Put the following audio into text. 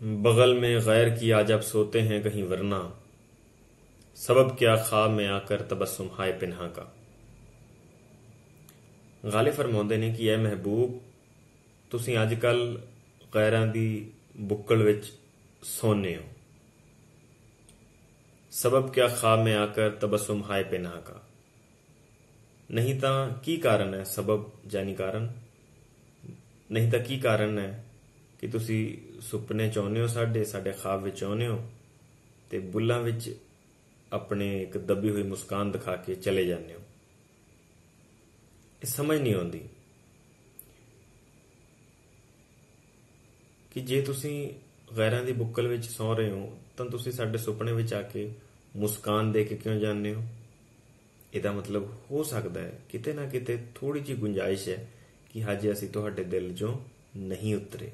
बगल में गैर की आज आप सोते हैं कहीं वरना सबब क्या ख्वाब में आकर तबस्सुम हाय पिन्हा का ਗਾਲੇ ਫਰਮਾਉਂਦੇ ਨੇ ਕਿ ਇਹ ਮਹਿਬੂਬ ਤੁਸੀਂ ਅੱਜ ਕੱਲ ਗੈਰਾਂ ਦੀ ਬੁੱਕਲ ਵਿੱਚ ਸੌਂਦੇ ਹੋ ਸਬਬ ਕਿਆ ਖਾਬ में आकर तबस्सुम हाय पिन्हा का ਨਹੀਂ ਤਾਂ ਕੀ ਕਾਰਨ ਹੈ ਸਬਬ ਜਾਨੀ ਕਾਰਨ ਨਹੀਂ ਤਾਂ ਕੀ ਕਾਰਨ ਹੈ ਕਿ ਤੁਸੀਂ ਸੁਪਨੇ ਚਾਹੁੰਦੇ ਹੋ, ਸਾਡੇ ਸਾਡੇ ਖਾਬ ਵਿੱਚ ਆਉਂਦੇ ਹੋ ਤੇ ਬੁੱਲਾਂ ਵਿੱਚ ਆਪਣੇ ਇੱਕ ਦੱਬੀ ਹੋਈ ਮੁਸਕਾਨ ਦਿਖਾ ਕੇ ਚਲੇ ਜਾਂਦੇ ਹੋ। ਇਹ ਸਮਝ ਨਹੀਂ ਆਉਂਦੀ ਕਿ ਜੇ ਤੁਸੀਂ ਗੈਰਾਂ ਦੀ ਬੁੱਕਲ ਵਿੱਚ ਸੌ ਰਹੇ ਹੋ, ਤਾਂ ਤੁਸੀਂ ਸਾਡੇ ਸੁਪਨੇ ਵਿੱਚ ਆ ਕੇ ਮੁਸਕਾਨ ਦੇ ਕੇ ਕਿਉਂ ਜਾਂਦੇ ਹੋ? ਇਹਦਾ ਮਤਲਬ ਹੋ ਸਕਦਾ ਹੈ ਕਿਤੇ ਨਾ ਕਿਤੇ ਥੋੜੀ ਜਿਹੀ ਗੁੰਜਾਇਸ਼ ਹੈ ਕਿ ਹਜੇ ਅਸੀਂ ਤੁਹਾਡੇ ਦਿਲ 'ਚੋਂ ਨਹੀਂ ਉਤਰੇ।